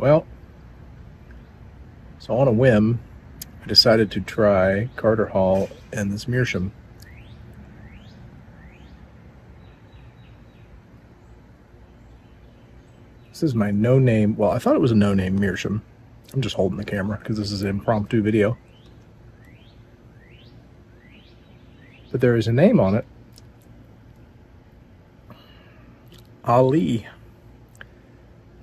Well, so on a whim, I decided to try Carter Hall and this Meerschaum. This is my no-name, well, I thought it was a no-name Meerschaum. I'm just holding the camera because this is an impromptu video. But there is a name on it. Ali.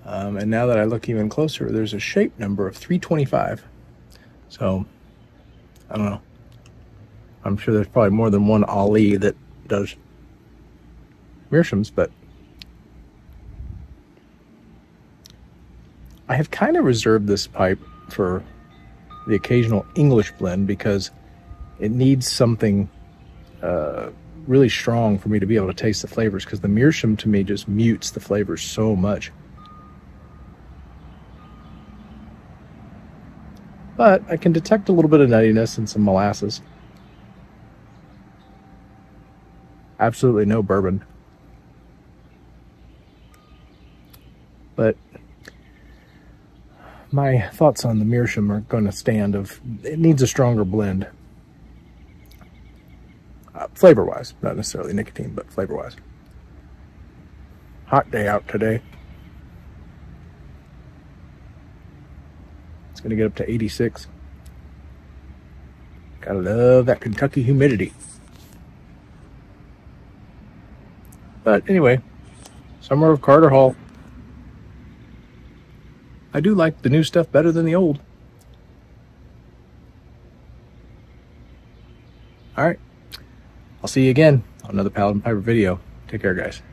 Um, and now that I look even closer, there's a shape number of 325. So, I don't know. I'm sure there's probably more than one Ali that does Meerschaums, but I have kind of reserved this pipe for the occasional English blend because it needs something uh, really strong for me to be able to taste the flavors because the Meerschaum to me just mutes the flavors so much. But I can detect a little bit of nuttiness and some molasses. Absolutely no bourbon. But my thoughts on the Meerschaum are going to stand of it needs a stronger blend. Uh, flavor wise, not necessarily nicotine, but flavor wise. Hot day out today. It's going to get up to 86. Gotta love that Kentucky humidity. But anyway, summer of Carter Hall. I do like the new stuff better than the old. All right. I'll see you again on another Paladin Piper video. Take care, guys.